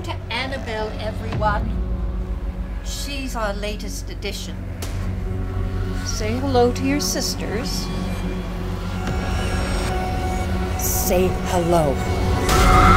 to Annabelle, everyone. She's our latest addition. Say hello to your sisters. Say hello.